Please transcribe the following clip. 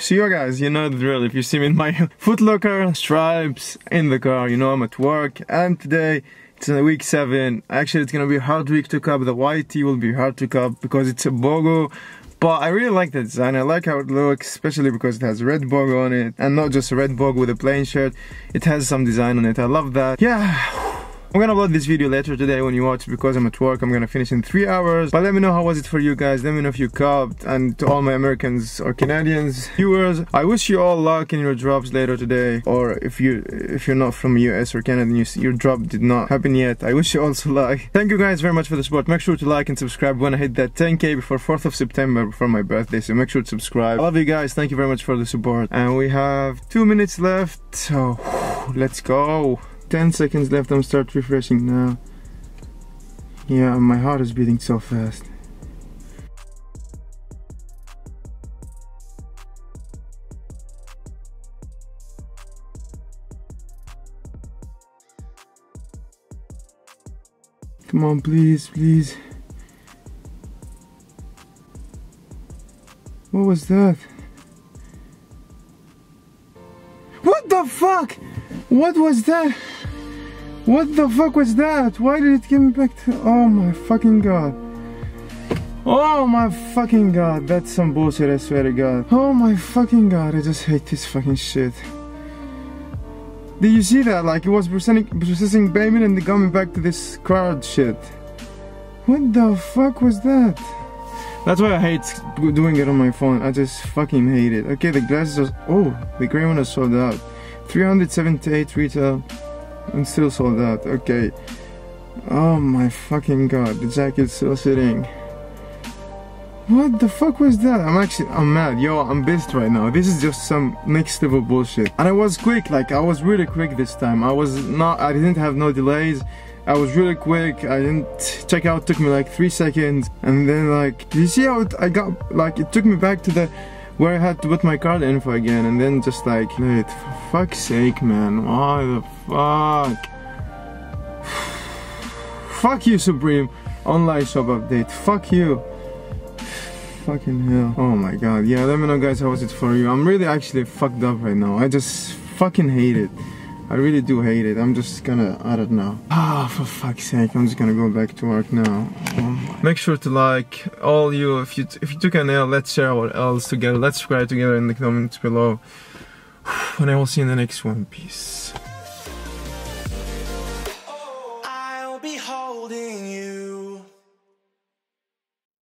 So you guys, you know the drill. If you see me in my Foot Locker stripes in the car, you know I'm at work. And today it's week seven. Actually, it's gonna be a hard week to cup. The white tee will be hard to cup because it's a BOGO. But I really like the design. I like how it looks, especially because it has red BOGO on it, and not just a red BOGO with a plain shirt. It has some design on it. I love that. Yeah. I'm gonna upload this video later today when you watch because I'm at work. I'm gonna finish in three hours. But let me know how was it for you guys. Let me know if you copped. And to all my Americans or Canadians viewers, I wish you all luck in your drops later today. Or if you if you're not from US or Canada and you, your drop did not happen yet, I wish you also luck. Thank you guys very much for the support. Make sure to like and subscribe when I hit that 10k before 4th of September before my birthday. So make sure to subscribe. I love you guys. Thank you very much for the support. And we have two minutes left. So let's go. 10 seconds left, I'm start refreshing now. Yeah, my heart is beating so fast. Come on, please, please. What was that? What the fuck? What was that? What the fuck was that? Why did it give me back to... Oh my fucking god. Oh my fucking god. That's some bullshit, I swear to god. Oh my fucking god. I just hate this fucking shit. Did you see that? Like, it was processing, payment and me back to this card shit. What the fuck was that? That's why I hate doing it on my phone. I just fucking hate it. Okay, the glasses are... Oh, the gray one is sold out. 378 retail and still sold out. Okay. Oh my fucking god, the jacket's still sitting. What the fuck was that? I'm actually, I'm mad. Yo, I'm pissed right now. This is just some next level bullshit. And I was quick, like, I was really quick this time. I was not, I didn't have no delays. I was really quick. I didn't check out, took me like three seconds. And then like, you see how it, I got, like, it took me back to the, where I had to put my card info again. And then just like, wait, for fuck's sake, man. Why the fuck? Fuck you, Supreme. Online shop update. Fuck you. Fucking hell. Oh my god. Yeah, let me know guys how was it for you. I'm really actually fucked up right now. I just fucking hate it. I really do hate it. I'm just gonna, I don't know. Ah, oh, for fuck's sake, I'm just gonna go back to work now. Um, make sure to like all you, if you if you took an L, let's share our L's together. Let's subscribe together in the comments below. And I will see you in the next one. Peace. holding you